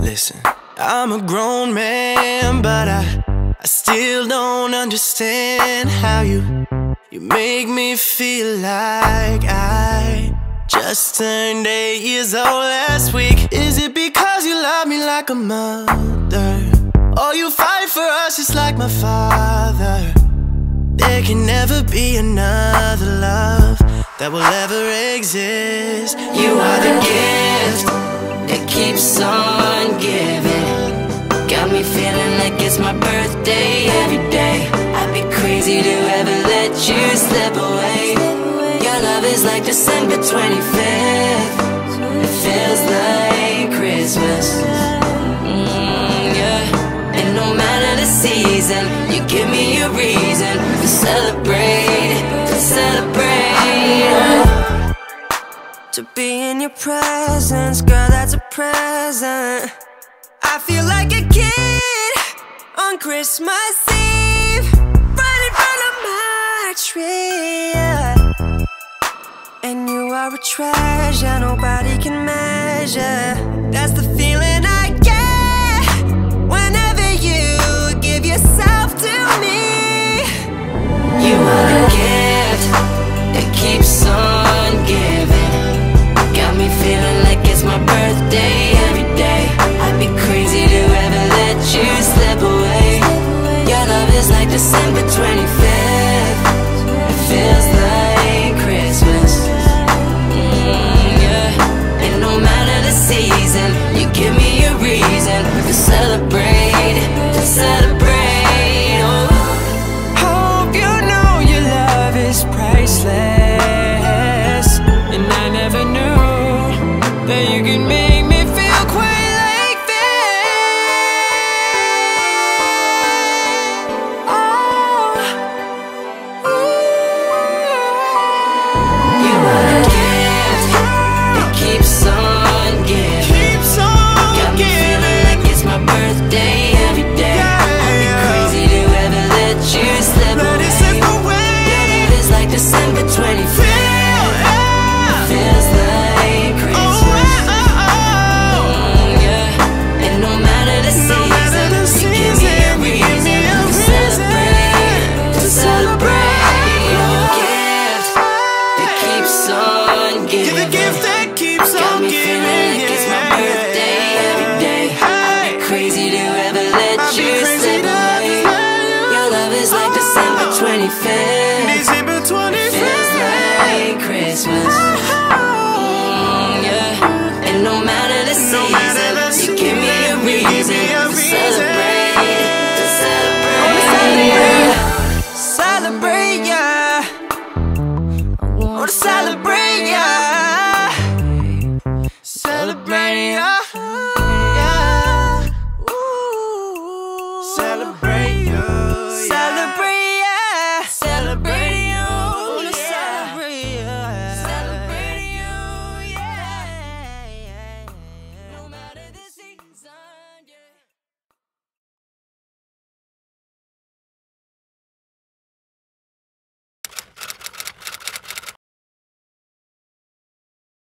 Listen, I'm a grown man, but I, I still don't understand how you, you make me feel like I just turned eight years old last week. Is it because you love me like a mother? Or you fight for us just like my father? There can never be another love that will ever exist. You are the gift keeps on giving. Got me feeling like it's my birthday every day. I'd be crazy to ever let you slip away. Your love is like December 25th. It feels like Christmas. Mm. And no matter the season, you give me a reason to celebrate, to celebrate. To be in your presence, girl, that's a present. I feel like a kid on Christmas Eve, right in front of my tree. yeah. And you are a treasure nobody can measure. That's the feeling I December 25th.